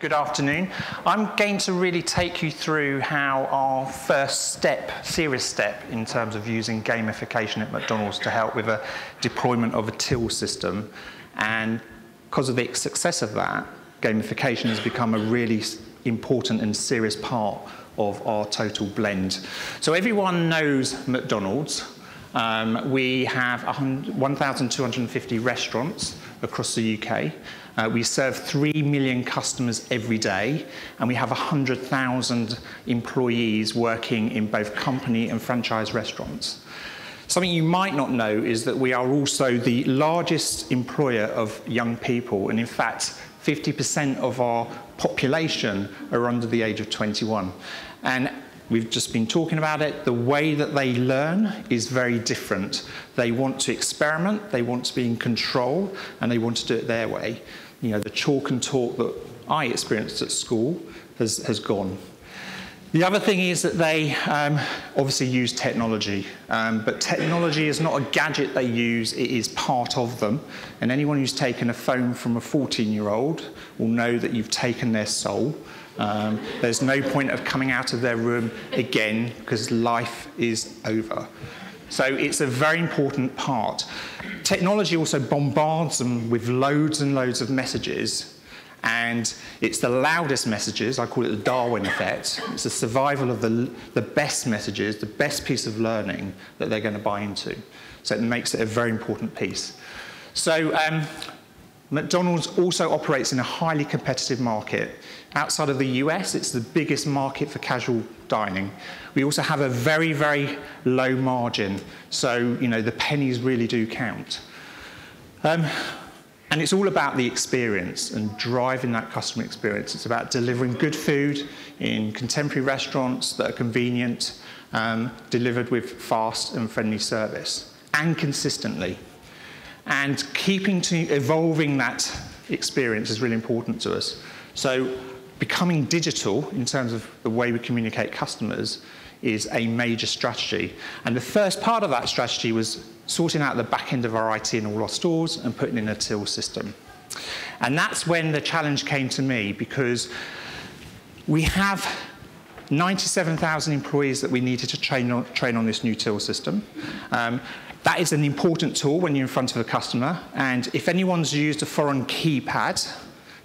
Good afternoon. I'm going to really take you through how our first step, serious step, in terms of using gamification at McDonald's to help with a deployment of a till system. And because of the success of that, gamification has become a really important and serious part of our total blend. So everyone knows McDonald's. Um, we have 1,250 restaurants across the UK. Uh, we serve 3 million customers every day, and we have 100,000 employees working in both company and franchise restaurants. Something you might not know is that we are also the largest employer of young people, and in fact, 50% of our population are under the age of 21. And We've just been talking about it. The way that they learn is very different. They want to experiment, they want to be in control, and they want to do it their way. You know, the chalk and talk that I experienced at school has, has gone. The other thing is that they um, obviously use technology, um, but technology is not a gadget they use, it is part of them. And anyone who's taken a phone from a 14 year old will know that you've taken their soul. Um, there's no point of coming out of their room again because life is over. So it's a very important part. Technology also bombards them with loads and loads of messages and it's the loudest messages, I call it the Darwin effect. It's the survival of the, the best messages, the best piece of learning that they're going to buy into. So it makes it a very important piece. So um, McDonald's also operates in a highly competitive market. Outside of the US, it's the biggest market for casual dining. We also have a very, very low margin, so you know the pennies really do count. Um, and it's all about the experience and driving that customer experience. It's about delivering good food in contemporary restaurants that are convenient, um, delivered with fast and friendly service, and consistently. And keeping to evolving that experience is really important to us. So becoming digital in terms of the way we communicate customers is a major strategy. And the first part of that strategy was sorting out the back end of our IT in all our stores and putting in a till system. And that's when the challenge came to me because we have 97,000 employees that we needed to train on, train on this new till system. Um, that is an important tool when you're in front of a customer. And if anyone's used a foreign keypad,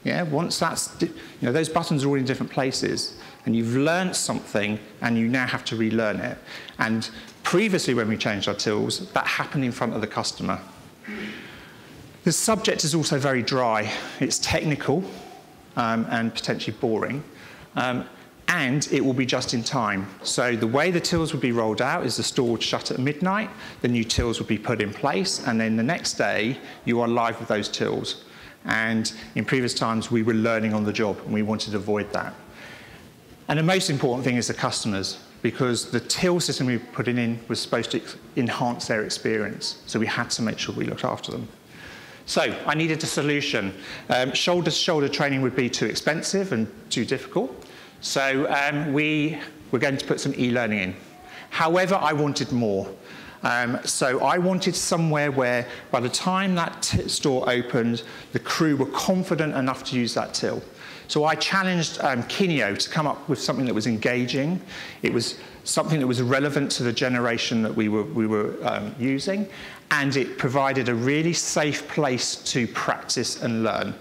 yeah, once that's, you know, those buttons are all in different places, and you've learned something, and you now have to relearn it. And previously, when we changed our tills, that happened in front of the customer. The subject is also very dry. It's technical um, and potentially boring. Um, and it will be just in time. So the way the tills would be rolled out is the store would shut at midnight, the new tills would be put in place, and then the next day you are live with those tills. And in previous times, we were learning on the job, and we wanted to avoid that. And the most important thing is the customers, because the till system we put in was supposed to enhance their experience. So we had to make sure we looked after them. So I needed a solution. Um, shoulder to shoulder training would be too expensive and too difficult. So um, we were going to put some e-learning in. However, I wanted more. Um, so I wanted somewhere where by the time that store opened, the crew were confident enough to use that till. So I challenged um, Kineo to come up with something that was engaging. It was something that was relevant to the generation that we were, we were um, using, and it provided a really safe place to practice and learn,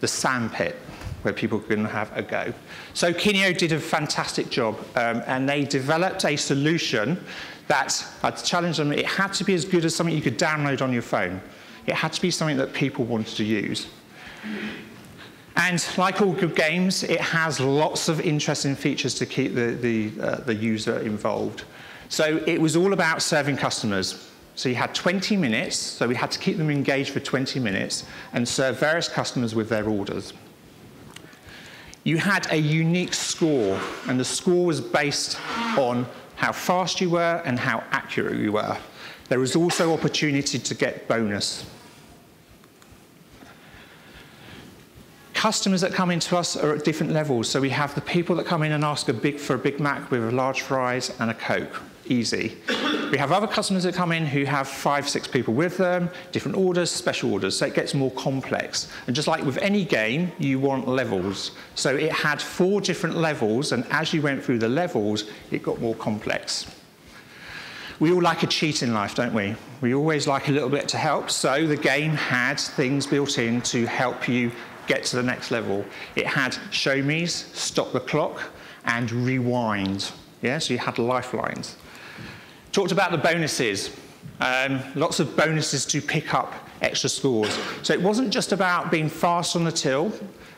the sandpit where people can have a go. So Kineo did a fantastic job, um, and they developed a solution that I'd challenge them. It had to be as good as something you could download on your phone. It had to be something that people wanted to use. And like all good games, it has lots of interesting features to keep the, the, uh, the user involved. So it was all about serving customers. So you had 20 minutes, so we had to keep them engaged for 20 minutes and serve various customers with their orders you had a unique score, and the score was based on how fast you were and how accurate you were. There was also opportunity to get bonus. Customers that come into us are at different levels. So we have the people that come in and ask a big, for a Big Mac with large fries and a Coke, easy. We have other customers that come in who have five, six people with them, different orders, special orders, so it gets more complex. And just like with any game, you want levels. So it had four different levels, and as you went through the levels, it got more complex. We all like a cheat in life, don't we? We always like a little bit to help, so the game had things built in to help you get to the next level. It had show me's, stop the clock, and rewind. Yeah, so you had lifelines. Talked about the bonuses. Um, lots of bonuses to pick up extra scores. So it wasn't just about being fast on the till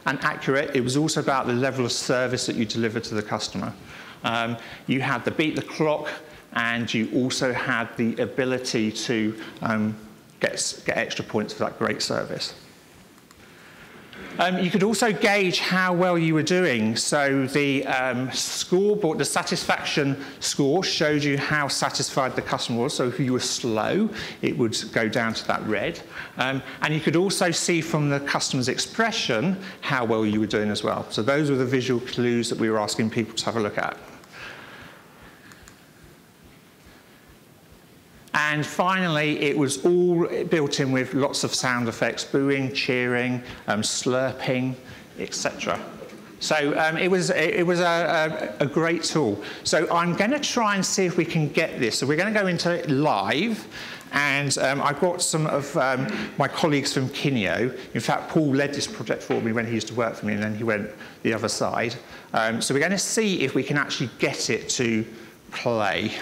and accurate, it was also about the level of service that you deliver to the customer. Um, you had the beat the clock, and you also had the ability to um, get, get extra points for that great service. Um, you could also gauge how well you were doing. So the um, scoreboard, the satisfaction score showed you how satisfied the customer was. So if you were slow, it would go down to that red. Um, and you could also see from the customer's expression how well you were doing as well. So those were the visual clues that we were asking people to have a look at. And finally, it was all built in with lots of sound effects, booing, cheering, um, slurping, etc. So um, it was, it was a, a, a, great tool. So I'm going to try and see if we can get this. So we're going to go into it live. And um, I've got some of um, my colleagues from Kineo. In fact, Paul led this project for me when he used to work for me, and then he went the other side. Um, so we're going to see if we can actually get it to play.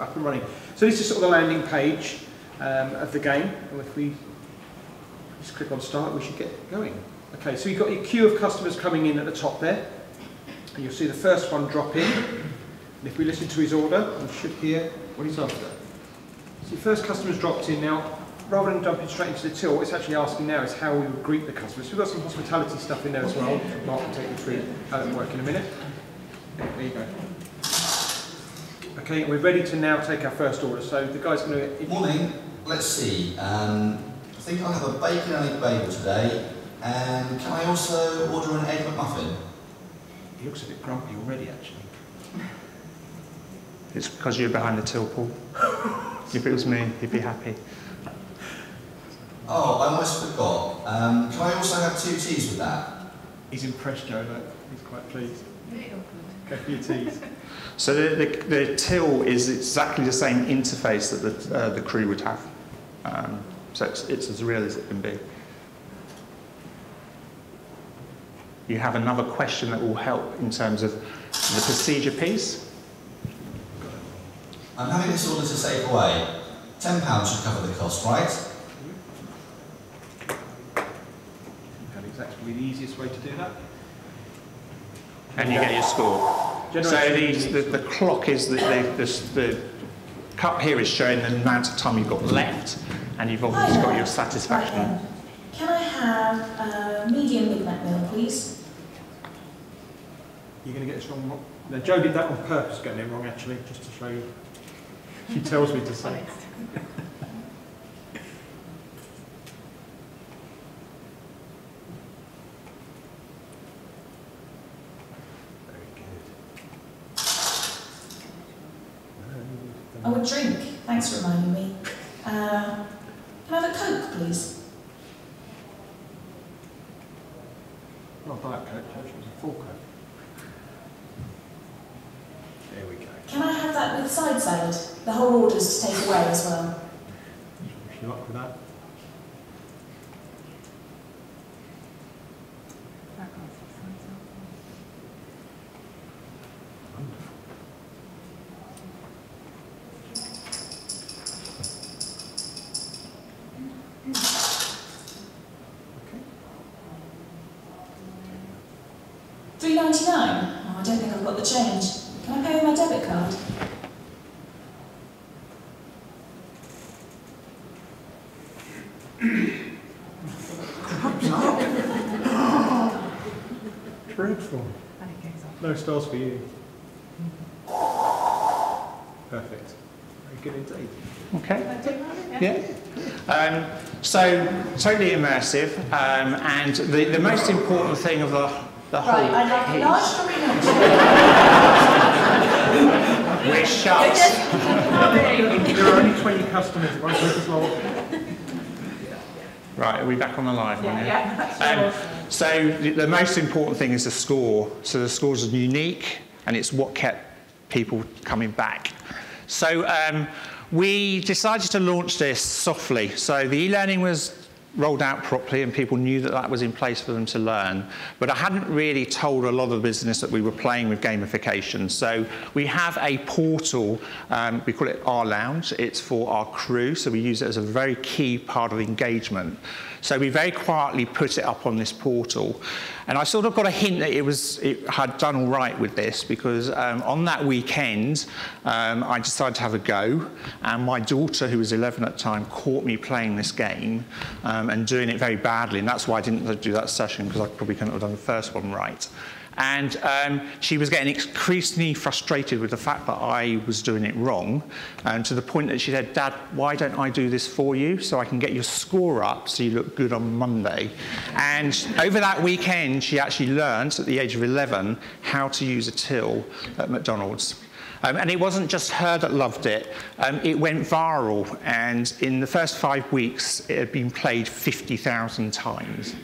Up and running. So this is sort of the landing page um, of the game. And if we just click on start, we should get going. Okay, so you've got your queue of customers coming in at the top there. And you'll see the first one drop in. And if we listen to his order, we should hear what he's after. So the first customer's dropped in now. Rather than dumping straight into the till, what it's actually asking now is how we would greet the customers. So we've got some hospitality stuff in there as well. Mark will take you through how that work in a minute. There you go. Okay, we're ready to now take our first order. So the guy's going to... Morning. Let's see. Um, I think I have a bacon and egg bagel today. And can I also order an egg McMuffin? He looks a bit grumpy already, actually. It's because you're behind the till, Paul. if it was me, he'd be happy. Oh, I almost forgot. Um, can I also have two teas with that? He's impressed, Joe. Look. He's quite pleased. Go for your teas. So the, the, the, till is exactly the same interface that the, uh, the crew would have. Um, so it's, it's as real as it can be. You have another question that will help in terms of the procedure piece. I'm having this order to save away. £10 should cover the cost, right? That is actually the easiest way to do that. And you get your score. So these, the, the clock is the, the, the, cup here is showing the amount of time you've got left, and you've obviously got your satisfaction. Right Can I have a medium Big Mac meal, please? You're going to get this wrong. Now, Joe did that on purpose, getting it wrong, actually, just to show you. She tells me to say. a drink. Thanks for reminding me. Uh, can I have a Coke, please? Not that Coke, actually. It was a full Coke. Here we go. Can I have that with side salad? The whole order's to take away as well. You up with that. 3.99? Oh, I don't think I've got the change. Can I pay with my debit card? Dreadful. No stars for you. Perfect. Very good indeed. Okay. Yeah. Um, so totally immersive, um, and the, the most important thing of the the right, whole I'd like a large We're shut. there are only 20 customers. It won't take as long. Right, are we back on the live one? Yeah, Um, so the, the most important thing is the score. So the scores are unique, and it's what kept people coming back. So um, we decided to launch this softly. So the e-learning was rolled out properly and people knew that that was in place for them to learn. But I hadn't really told a lot of the business that we were playing with gamification. So we have a portal, um, we call it our lounge. It's for our crew, so we use it as a very key part of engagement. So we very quietly put it up on this portal. And I sort of got a hint that it was it had done all right with this because um, on that weekend um, I decided to have a go and my daughter who was 11 at the time caught me playing this game um, and doing it very badly and that's why I didn't do that session because I probably couldn't have done the first one right. And um, she was getting increasingly frustrated with the fact that I was doing it wrong, and to the point that she said, Dad, why don't I do this for you so I can get your score up so you look good on Monday? And over that weekend, she actually learned at the age of 11 how to use a till at McDonald's. Um, and it wasn't just her that loved it, um, it went viral, and in the first five weeks, it had been played 50,000 times.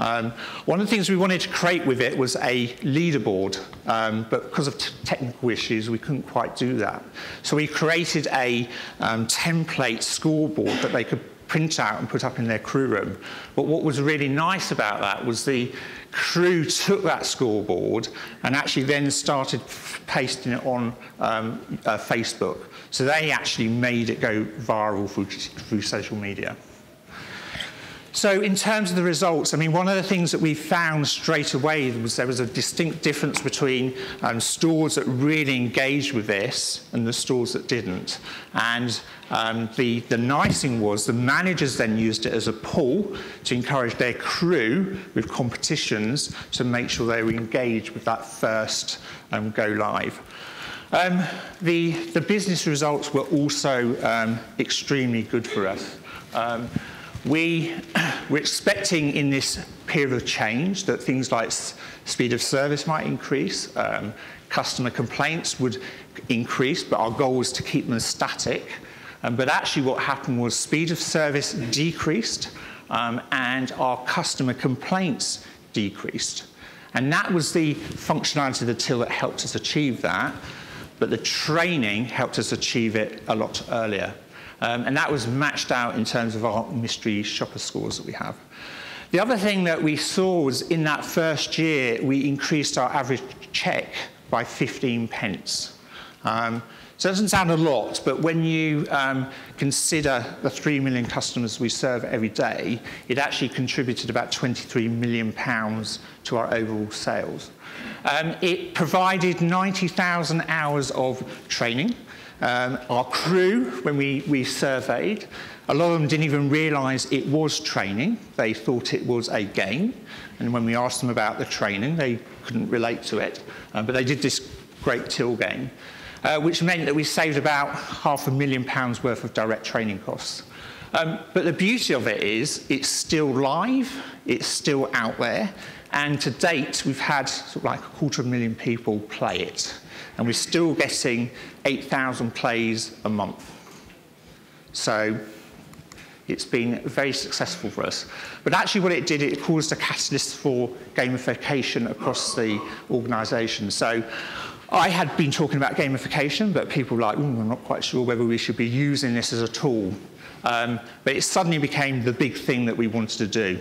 Um, one of the things we wanted to create with it was a leaderboard, um, but because of technical issues, we couldn't quite do that. So we created a um, template scoreboard that they could print out and put up in their crew room. But what was really nice about that was the crew took that scoreboard and actually then started pasting it on um, uh, Facebook. So they actually made it go viral through, through social media. So in terms of the results, I mean, one of the things that we found straight away was there was a distinct difference between um, stores that really engaged with this and the stores that didn't. And um, the, the nice thing was the managers then used it as a pull to encourage their crew with competitions to make sure they were engaged with that first um, go live. Um, the, the business results were also um, extremely good for us. Um, we, we're expecting in this period of change that things like speed of service might increase, um, customer complaints would increase, but our goal was to keep them static. Um, but actually what happened was speed of service decreased um, and our customer complaints decreased. And that was the functionality of the till that helped us achieve that, but the training helped us achieve it a lot earlier. Um, and that was matched out in terms of our mystery shopper scores that we have. The other thing that we saw was in that first year, we increased our average check by 15 pence. Um, so it doesn't sound a lot, but when you um, consider the 3 million customers we serve every day, it actually contributed about 23 million pounds to our overall sales. Um, it provided 90,000 hours of training, um, our crew, when we, we surveyed, a lot of them didn't even realise it was training. They thought it was a game. And when we asked them about the training, they couldn't relate to it. Um, but they did this great till game, uh, which meant that we saved about half a million pounds worth of direct training costs. Um, but the beauty of it is it's still live, it's still out there, and to date we've had sort of like a quarter of a million people play it and we're still getting 8,000 plays a month. So it's been very successful for us. But actually what it did, it caused a catalyst for gamification across the organisation. So I had been talking about gamification, but people were like, I'm not quite sure whether we should be using this as a tool. Um, but it suddenly became the big thing that we wanted to do.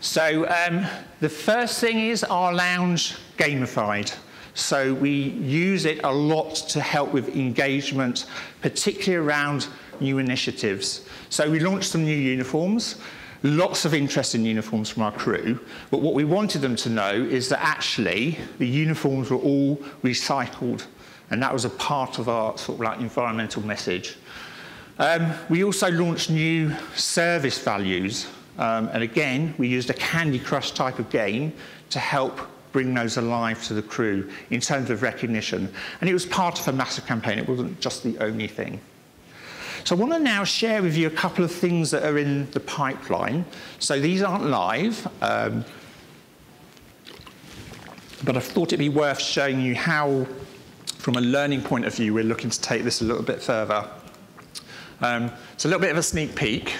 So um, the first thing is our lounge gamified. So we use it a lot to help with engagement, particularly around new initiatives. So we launched some new uniforms, lots of interest in uniforms from our crew, but what we wanted them to know is that actually the uniforms were all recycled, and that was a part of our sort of like environmental message. Um, we also launched new service values, um, and again, we used a Candy Crush type of game to help bring those alive to the crew in terms of recognition. And it was part of a massive campaign. It wasn't just the only thing. So I want to now share with you a couple of things that are in the pipeline. So these aren't live, um, but I thought it'd be worth showing you how from a learning point of view, we're looking to take this a little bit further. Um, it's a little bit of a sneak peek.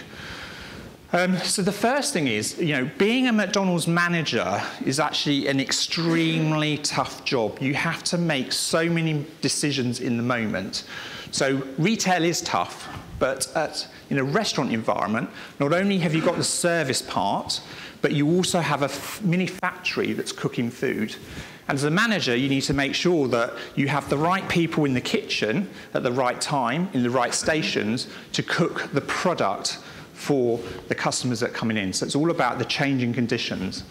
Um, so the first thing is, you know, being a McDonald's manager is actually an extremely tough job. You have to make so many decisions in the moment. So retail is tough, but at, in a restaurant environment, not only have you got the service part, but you also have a mini factory that's cooking food. And as a manager, you need to make sure that you have the right people in the kitchen at the right time, in the right stations, to cook the product for the customers that are coming in. So it's all about the changing conditions.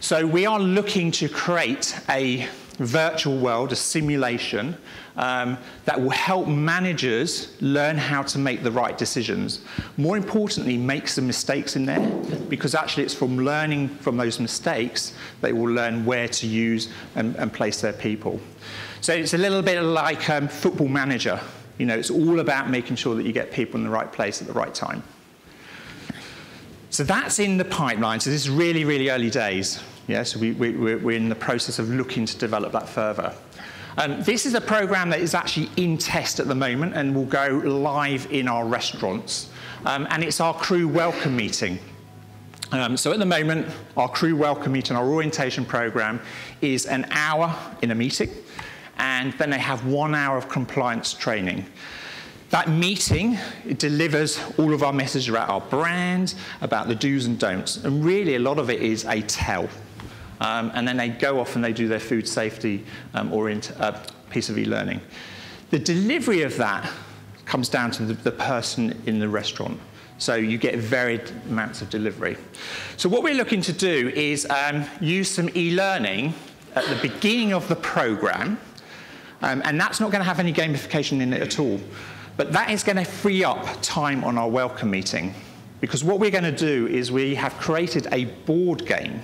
So we are looking to create a virtual world, a simulation, um, that will help managers learn how to make the right decisions. More importantly, make some mistakes in there, because actually it's from learning from those mistakes they will learn where to use and, and place their people. So it's a little bit like um, football manager. You know, it's all about making sure that you get people in the right place at the right time. So that's in the pipeline. So this is really, really early days. Yeah, so we, we, we're in the process of looking to develop that further. Um, this is a program that is actually in test at the moment and will go live in our restaurants. Um, and it's our crew welcome meeting. Um, so at the moment, our crew welcome meeting, our orientation program, is an hour in a meeting, and then they have one hour of compliance training. That meeting delivers all of our message about our brand, about the do's and don'ts. And really, a lot of it is a tell. Um, and then they go off and they do their food safety um, orient, uh, piece of e-learning. The delivery of that comes down to the, the person in the restaurant. So you get varied amounts of delivery. So what we're looking to do is um, use some e-learning at the beginning of the program, um, and that's not going to have any gamification in it at all. But that is going to free up time on our welcome meeting. Because what we're going to do is we have created a board game.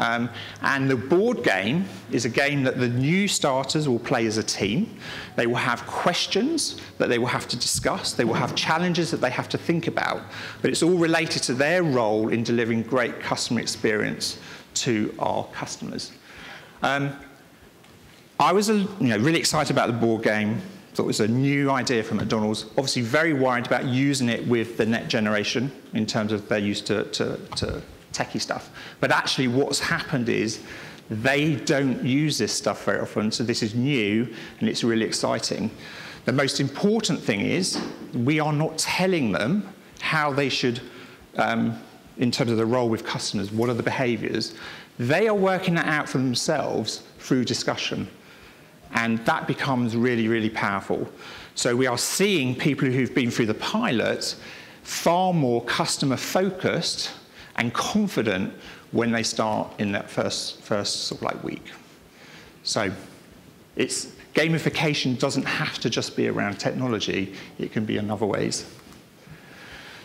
Um, and the board game is a game that the new starters will play as a team. They will have questions that they will have to discuss. They will have challenges that they have to think about. But it's all related to their role in delivering great customer experience to our customers. Um, I was you know, really excited about the board game thought it was a new idea for McDonald's. Obviously, very worried about using it with the net generation in terms of they're used to, to, to techie stuff. But actually, what's happened is they don't use this stuff very often, so this is new and it's really exciting. The most important thing is we are not telling them how they should, um, in terms of the role with customers, what are the behaviors. They are working that out for themselves through discussion. And that becomes really, really powerful. So we are seeing people who've been through the pilot far more customer focused and confident when they start in that first, first sort of like week. So it's, gamification doesn't have to just be around technology, it can be in other ways.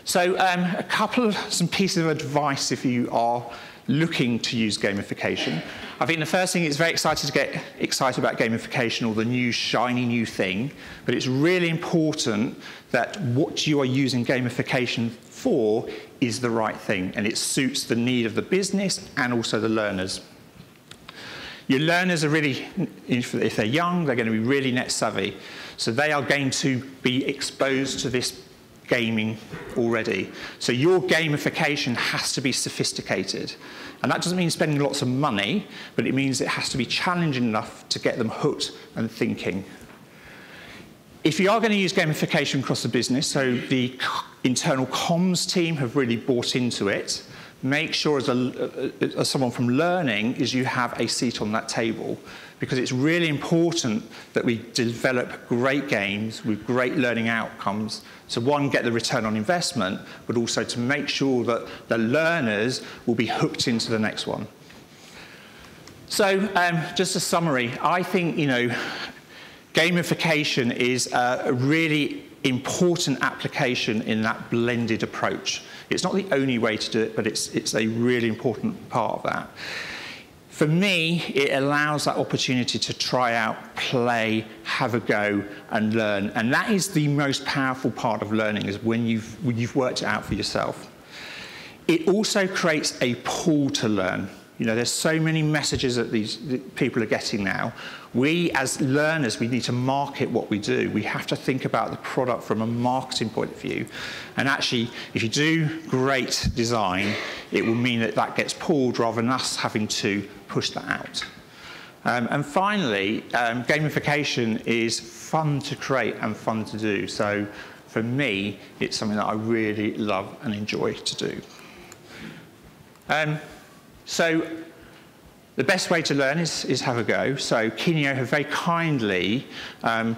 So um, a couple of some pieces of advice if you are looking to use gamification. I think the first thing is very excited to get excited about gamification or the new shiny new thing, but it's really important that what you are using gamification for is the right thing and it suits the need of the business and also the learners. Your learners are really, if they're young, they're going to be really net savvy. So they are going to be exposed to this gaming already. So your gamification has to be sophisticated. And that doesn't mean spending lots of money, but it means it has to be challenging enough to get them hooked and thinking. If you are going to use gamification across the business, so the internal comms team have really bought into it, make sure as, a, as someone from learning is you have a seat on that table because it's really important that we develop great games with great learning outcomes to one, get the return on investment, but also to make sure that the learners will be hooked into the next one. So um, just a summary, I think, you know, gamification is a really important application in that blended approach. It's not the only way to do it, but it's, it's a really important part of that. For me, it allows that opportunity to try out, play, have a go, and learn. And that is the most powerful part of learning, is when you've, when you've worked it out for yourself. It also creates a pool to learn. You know, there's so many messages that these that people are getting now. We, as learners, we need to market what we do. We have to think about the product from a marketing point of view. And actually, if you do great design, it will mean that that gets pulled rather than us having to push that out. Um, and finally, um, gamification is fun to create and fun to do. So for me, it's something that I really love and enjoy to do. Um, so the best way to learn is, is have a go. So Kineo have very kindly um,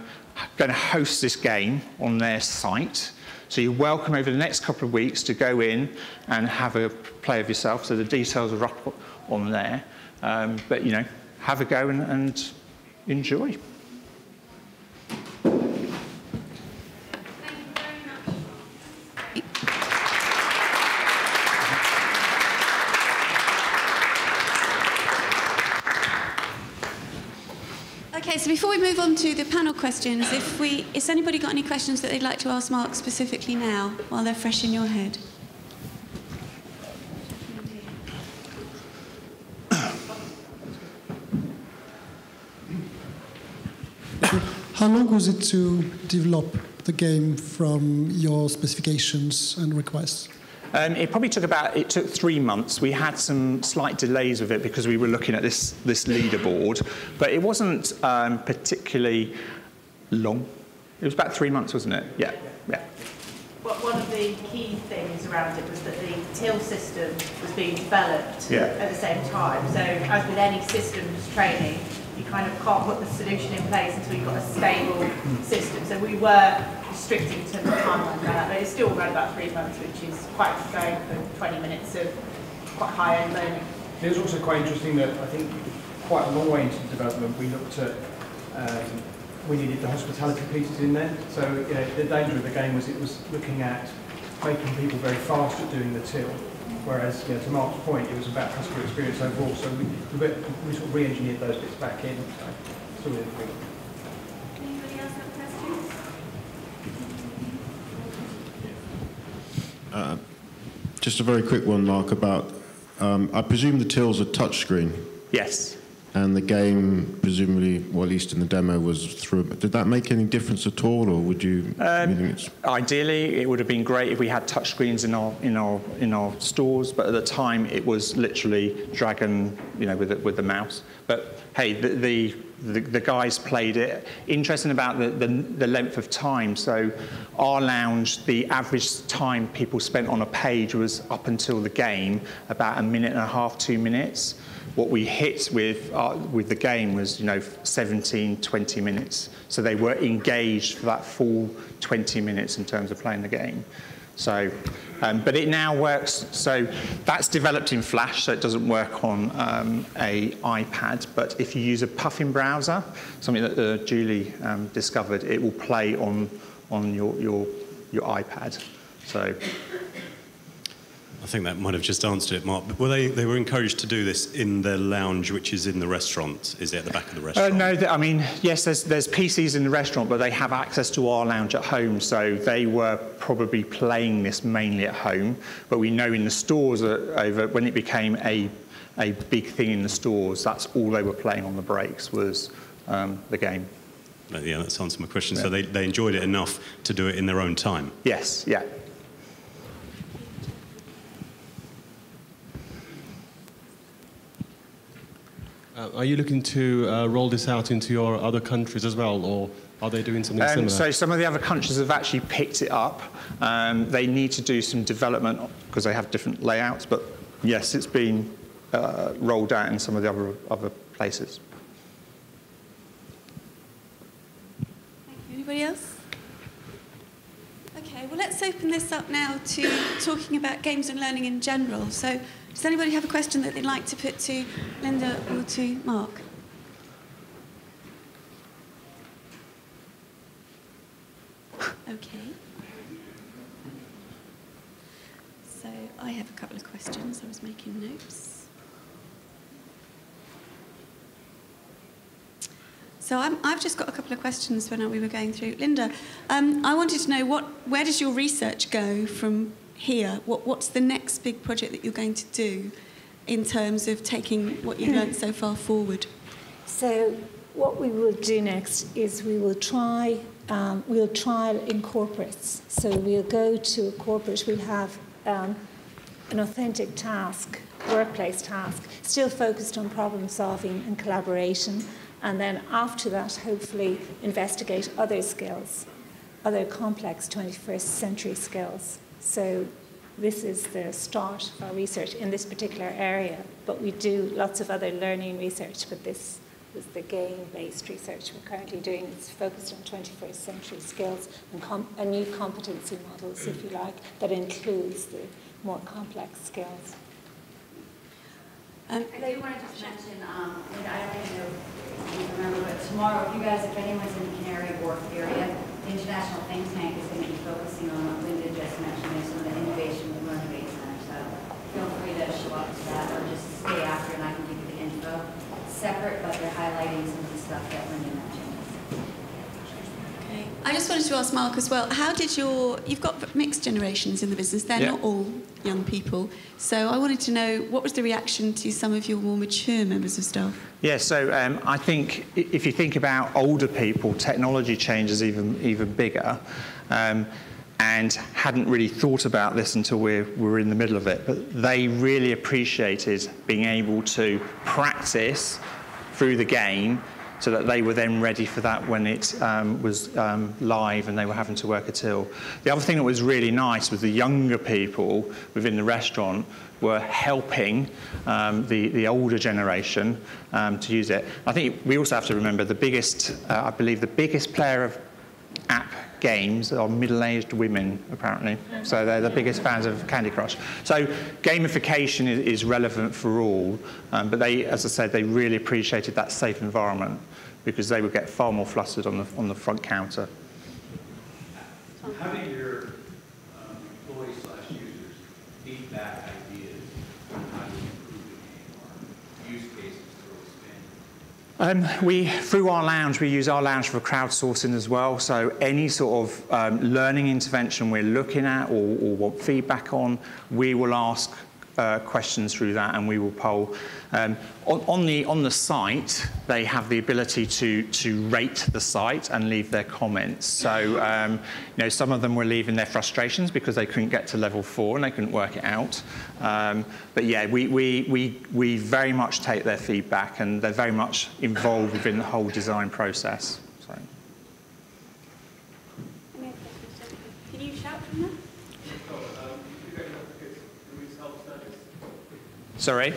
going to host this game on their site. So you're welcome over the next couple of weeks to go in and have a play of yourself. So the details are up on there. Um, but, you know, have a go and, and enjoy. Okay, so before we move on to the panel questions, if we, has anybody got any questions that they'd like to ask Mark specifically now, while they're fresh in your head? How long was it to develop the game from your specifications and requests? Um, it probably took about, it took three months. We had some slight delays with it because we were looking at this, this leaderboard, but it wasn't um, particularly long. It was about three months, wasn't it? Yeah, yeah. Well, one of the key things around it was that the till system was being developed Yeah. at the same time. So as with any systems training, you kind of can't put the solution in place until you've got a stable system. So we were restricted in terms of timeline for that, but it's still around about three months, which is quite going for 20 minutes of quite high-end learning. It was also quite interesting that I think quite a long way into development we looked at, um, we needed the hospitality pieces in there. So you know, the danger of the game was it was looking at making people very fast at doing the till. Whereas, you know, to Mark's point, it was about customer experience overall. So we, we, sort of re-engineered those bits back in. So it's all really good. Anybody else have questions? Just a very quick one, Mark, about, um, I presume the tills are touchscreen, Yes. and the game, presumably, well, at least in the demo, was through. Did that make any difference at all, or would you? Um, you think it's, Ideally, it would have been great if we had touchscreens in our in our in our stores, but at the time it was literally drag and you know with the, with the mouse. But hey, the the, the, the guys played it. Interesting about the, the the length of time. So our lounge, the average time people spent on a page was up until the game about a minute and a half, two minutes. What we hit with uh, with the game was you know 17, 20 minutes. So they were engaged for that full 20 minutes in terms of playing the game. So, um, but it now works. So that's developed in Flash, so it doesn't work on um, a iPad. But if you use a Puffin browser, something that uh, Julie um, discovered, it will play on on your your your iPad. So I think that might have just answered it, Mark. But were they, they were encouraged to do this in their lounge, which is in the restaurant? Is it at the back of the Uh, restaurant? no, th- I mean, yes, there's, there's PCs in the restaurant, but they have access to our lounge at home, so they were probably playing this mainly at home. But we know in the stores uh, over when it became a a big thing in the stores, that's all they were playing on the breaks was um, the game. Yeah, that's answered my question. So they, they enjoyed it enough to do it in their own time. Yes, yeah. Are you looking to uh, roll this out into your other countries as well, or are they doing something Um, similar? so some of the other countries have actually picked it up. Um, they need to do some development because they have different layouts, but yes, it's been uh, rolled out in some of the other other places. Thank you. Anybody else? Okay, well, let's open this up now to talking about games and learning in general. So, does anybody have a question that they'd like to put to Linda or to Mark? Okay. So, I have a couple of questions. I was making notes. So I'm, I've just got a couple of questions when we were going through. Linda, um, I wanted to know what, where does your research go from here? What, what's the next big project that you're going to do? in terms of taking what you've learnt so far forward? So what we will do next is we will try um, we'll trial in corporates. So we'll go to a corporate, we'll have um, an authentic task, workplace task, still focused on problem solving and collaboration, and then after that, hopefully, investigate other skills, other complex 21st century skills. So this is the start of our research in this particular area, but we do lots of other learning research, but this is the game-based research we're currently doing. It's focused on 21st century skills and, and new competency models, if you like, that includes the more complex skills. Um, I want to just mention, um, I don't know if remember, but tomorrow, if you guys, if anyone's in the Canary Wharf area, the International Think Tank is going to be focusing on what Linda just mentioned, some of the innovation with Motivate Center. So feel free to show up to that or just stay after and I can give you the info separate, but they're highlighting some of the stuff that Linda mentioned. Okay. I just wanted to ask Mark as well, how did your, you've got mixed generations in the business, they're yeah. not all young people. So I wanted to know, what was the reaction to some of your more mature members of staff? Yeah, so um, I think if you think about older people, technology changes even, even bigger. Um, and hadn't really thought about this until we're, we're in the middle of it. But they really appreciated being able to practice through the game so that they were then ready for that when it um, was um, live and they were having to work a till. The other thing that was really nice was the younger people within the restaurant were helping um, the, the older generation um, to use it. I think we also have to remember the biggest, uh, I believe the biggest player of app games are middle-aged women, apparently. So they're the biggest fans of Candy Crush. So gamification is, relevant for all, um, but they, as I said, they really appreciated that safe environment because they would get far more flustered on the, on the front counter. How do your um, employees slash users feedback Um, we, through our lounge, we use our lounge for crowdsourcing as well. So any sort of um, learning intervention we're looking at or, or want feedback on, we will ask uh, questions through that and we will poll. Um, on, on, the, on the site, they have the ability to, to rate the site and leave their comments. So, um, you know, some of them were leaving their frustrations because they couldn't get to level four and they couldn't work it out. Um, but yeah, we, we, we, we very much take their feedback and they're very much involved within the whole design process. So. Can you shout from there? Sorry?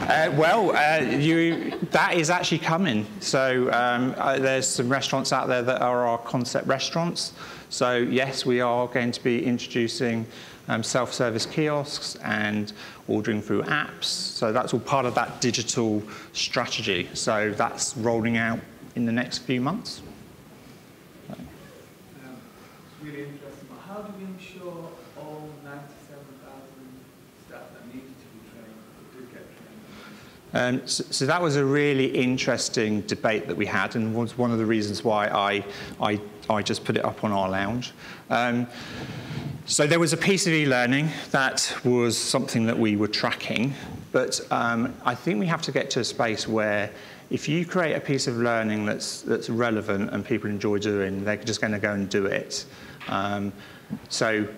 Uh, well, uh, you, that is actually coming. So um, uh, there's some restaurants out there that are our concept restaurants. So yes, we are going to be introducing um, self-service kiosks and ordering through apps. So that's all part of that digital strategy. So that's rolling out in the next few months. Um, it's really interesting. But how do we ensure Um, so, so, that was a really interesting debate that we had, and was one of the reasons why I, I, I just put it up on our lounge. Um, so there was a piece of e-learning that was something that we were tracking, but um, I think we have to get to a space where if you create a piece of learning that's, that's relevant and people enjoy doing, they're just going to go and do it. Um, so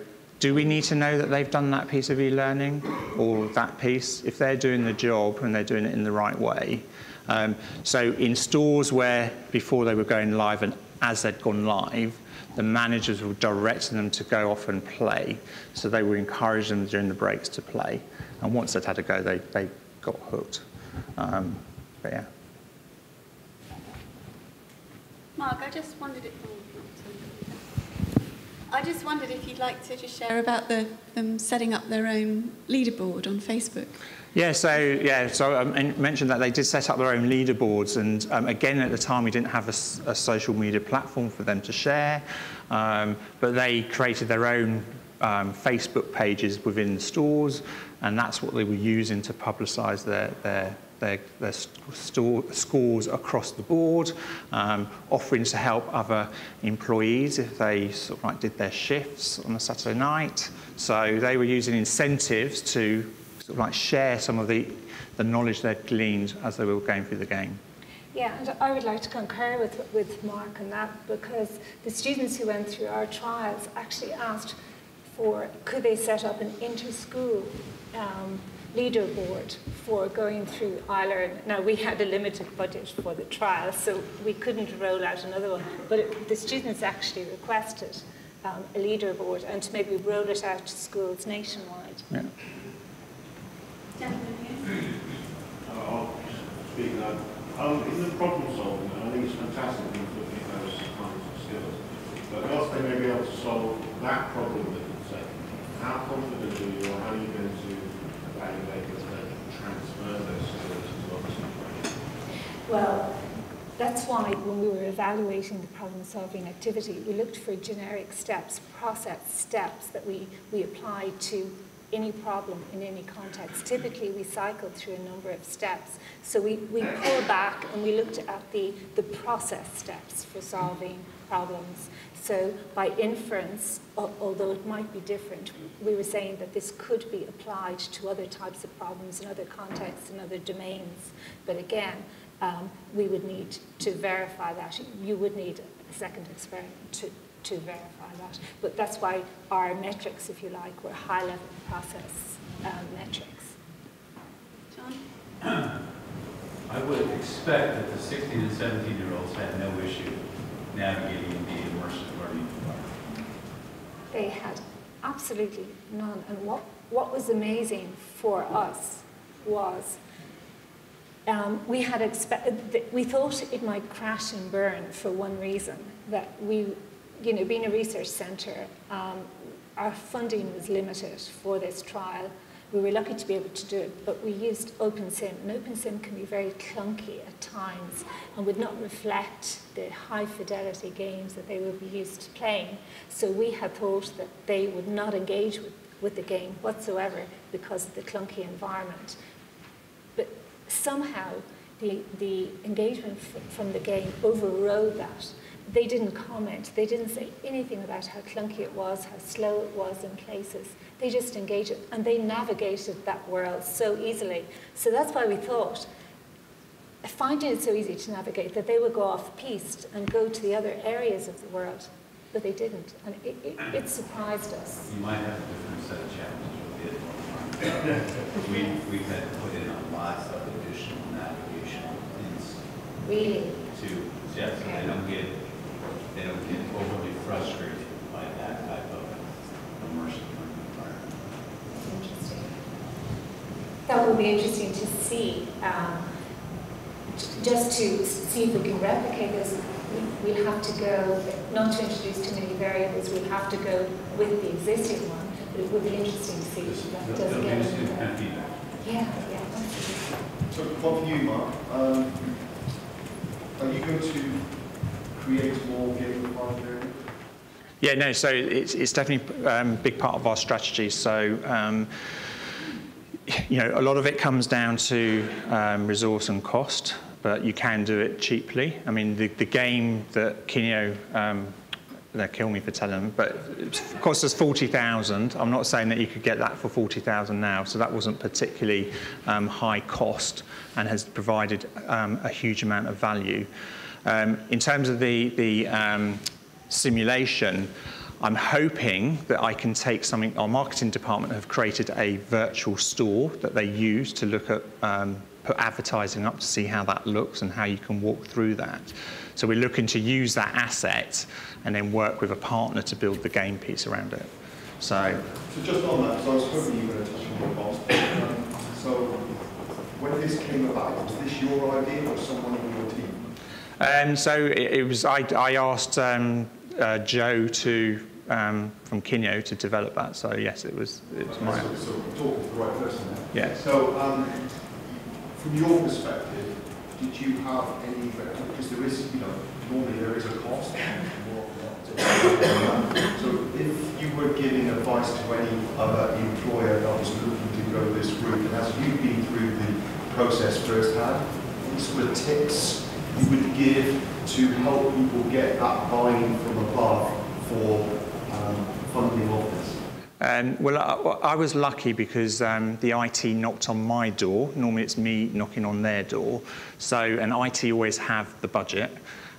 do we need to know that they've done that piece of e-learning or that piece? If they're doing the job and they're doing it in the right way. Um, so in stores where before they were going live and as they'd gone live, the managers were directing them to go off and play. So they would encourage them during the breaks to play. And once they'd had a go, they, they got hooked. Um, but yeah. Mark, I just wondered if I just wondered if you'd like to just share about the, them setting up their own leaderboard on Facebook. Yeah, so yeah, so um, I mentioned that they did set up their own leaderboards, and um, again at the time we didn't have a, a, social media platform for them to share, um, but they created their own um, Facebook pages within the stores, and that's what they were using to publicise their, their their, their scores across the board, um, offering to help other employees if they sort of like did their shifts on a Saturday night. So they were using incentives to sort of like share some of the, the knowledge they'd gleaned as they were going through the game. Yeah, and I would like to concur with, with Mark on that because the students who went through our trials actually asked for could they set up an inter-school um, leaderboard for going through iLearn. Now, we had a limited budget for the trial, so we couldn't roll out another one, but it, the students actually requested um, a leaderboard and to maybe roll it out to schools nationwide. Yeah. Uh, speaking of, um, in the problem solving, I think it's fantastic when you're looking at those kinds of skills. But whilst they may be able to solve that problem that you say, how confident are you or how are you going to transfer those skills to other situations? Well, that's why when we were evaluating the problem-solving activity, we looked for generic steps, process steps that we, we applied to any problem in any context. Typically, we cycled through a number of steps. So we, we pulled back and we looked at the, the process steps for solving problems. So by inference, although it might be different, we were saying that this could be applied to other types of problems in other contexts and other domains. But again, um, we would need to verify that. You would need a second experiment to, to verify that. But that's why our metrics, if you like, were high-level process um, metrics. John? I would expect that the 16 and 17 year olds had no issue navigating immersive learning environment. They had absolutely none. And what, what was amazing for us was um, we had we thought it might crash and burn for one reason, that we, you know, being a research centre, um, our funding was limited for this trial. We were lucky to be able to do it, but we used OpenSim, and OpenSim can be very clunky at times and would not reflect the high fidelity games that they would be used to playing. So we had thought that they would not engage with, with the game whatsoever because of the clunky environment. But somehow the, the engagement from the game overrode that they didn't comment. They didn't say anything about how clunky it was, how slow it was in places. They just engaged it, and they navigated that world so easily. So that's why we thought, finding it so easy to navigate, that they would go off piste and go to the other areas of the world. But they didn't, and it, it, it surprised us. You might have a different set of challenges with it. we, we had put in a lot of additional navigational hints. Really? To, yeah, so they don't get they don't get overly frustrated by that type of immersive learning environment. Interesting. That will be interesting to see. Um, just to see if we can replicate this, we'll have to go, not to introduce too many variables, we'll have to go with the existing one, but it would be interesting to see if that does get it. Yeah, yeah. So one for you, Mark. Um, are you going to more? Yeah, no, so it's, it's definitely um, a big part of our strategy. So, um, you know, a lot of it comes down to um, resource and cost, but you can do it cheaply. I mean, the, the game that Kineo, um, they'll kill me for telling them, but it cost us 40,000. I'm not saying that you could get that for 40,000 now, so that wasn't particularly um, high cost and has provided um, a huge amount of value. Um, in terms of the, the um, simulation, I'm hoping that I can take something, our marketing department have created a virtual store that they use to look at, um, put advertising up to see how that looks and how you can walk through that. So we're looking to use that asset and then work with a partner to build the game piece around it. So, so just on that, so I was hoping you were going to touch on your boss. so when this came about, was this your idea or someone in your team? And so it, it was, I, I asked um, uh, Joe to, um, from Kineo to develop that. So yes, it was, it was my. So, so talk to the right person there. Yeah. So um, from your perspective, did you have any, because there is, you know, normally there is a cost. so if you were giving advice to any other employer that was looking to go this route, and as you've been through the process firsthand. What sort of tips you would give to help people get that buy-in from above for um, funding of this? Um, well, I, I, was lucky because um, the IT knocked on my door. Normally it's me knocking on their door. So, and IT always have the budget.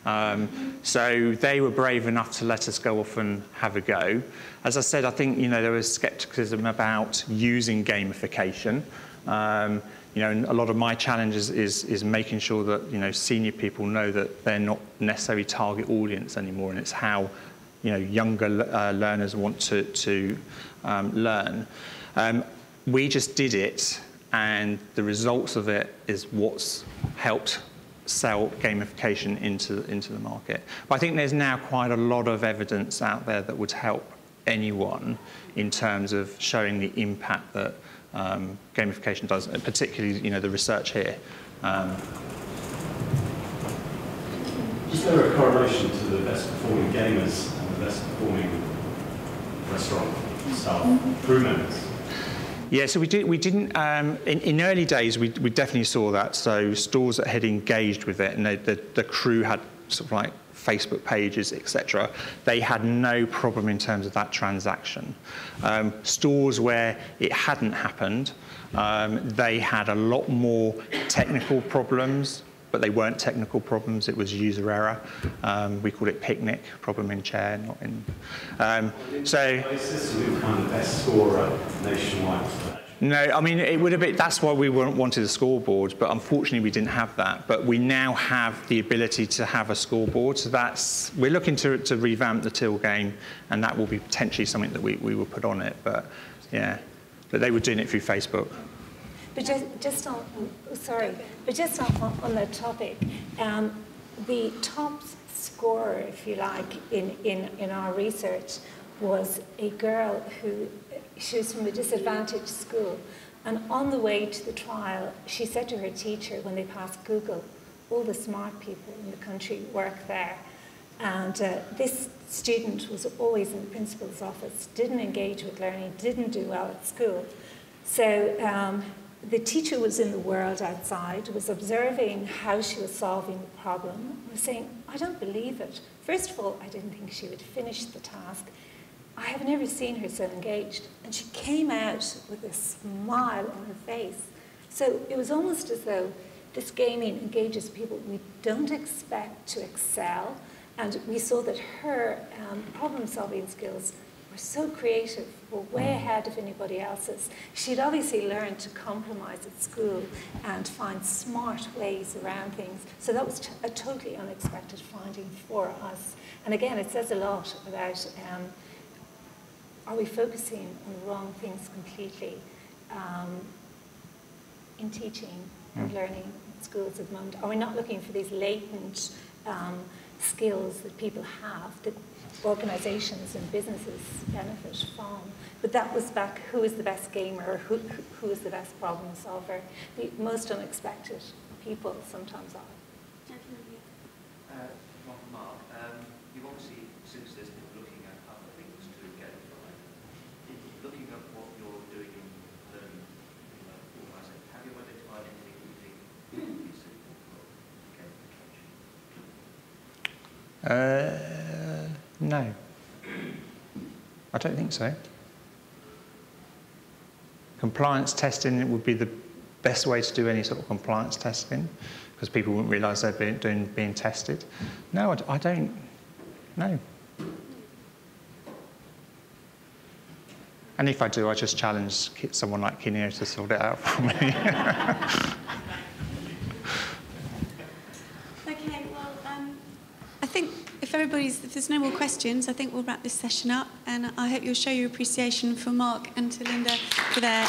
Um, so they were brave enough to let us go off and have a go. As I said, I think you know there was skepticism about using gamification. Um, you know, a lot of my challenge is, is, is, making sure that you know senior people know that they're not necessarily target audience anymore, and it's how you know younger uh, learners want to to um, learn. Um, we just did it, and the results of it is what's helped sell gamification into, into the market. But I think there's now quite a lot of evidence out there that would help anyone in terms of showing the impact that um, gamification does, particularly you know, the research here. Um, is there a correlation to the best performing gamers and the best performing restaurant staff, crew members? Yeah, so we, did, we didn't, um, in, in early days, we, we definitely saw that. So stores that had engaged with it and they, the, the crew had sort of like Facebook pages, etc., they had no problem in terms of that transaction. Um, stores where it hadn't happened, um, they had a lot more technical problems, but they weren't technical problems, it was user error. Um, we called it picnic, problem in chair, not in... Um, so... kind of best scorer nationwide. No, I mean, it would have been, that's why we wanted a scoreboard, but unfortunately we didn't have that. But we now have the ability to have a scoreboard. So that's, we're looking to, to revamp the till game, and that will be potentially something that we, we will put on it. But yeah, but they were doing it through Facebook. But just, just on, sorry, but just on, on that topic, um, the top scorer, if you like, in, in, in our research was a girl who, she was from a disadvantaged school. And on the way to the trial, she said to her teacher when they passed Google, all the smart people in the country work there. And uh, this student was always in the principal's office, didn't engage with learning, didn't do well at school. So um, the teacher was in the world outside, was observing how she was solving the problem, was saying, I don't believe it. First of all, I didn't think she would finish the task. I have never seen her so engaged. And she came out with a smile on her face. So it was almost as though this gaming engages people we don't expect to excel. And we saw that her um, problem solving skills were so creative, were way mm. ahead of anybody else's. She'd obviously learned to compromise at school and find smart ways around things. So that was a totally unexpected finding for us. And again, it says a lot about um, are we focusing on the wrong things completely um, in teaching and mm. learning at schools at the moment? Are we not looking for these latent um, skills that people have that organizations and businesses benefit from. But that was back who is the best gamer, who, who is the best problem solver. The most unexpected people sometimes are. Uh, Mark, um, you've obviously, since there's been looking at other things to gamify, looking at what you're doing in learning organisation, have you identified anything you think would be suitable for gamification? Uh, no. I don't think so. Compliance testing would be the best way to do any sort of compliance testing because people wouldn't realise they're being, doing, being tested. No, I, I don't. No. And if I do, I just challenge someone like Kineo to sort it out for me. if there's no more questions, I think we'll wrap this session up. And I hope you'll show your appreciation for Mark and to Linda for their...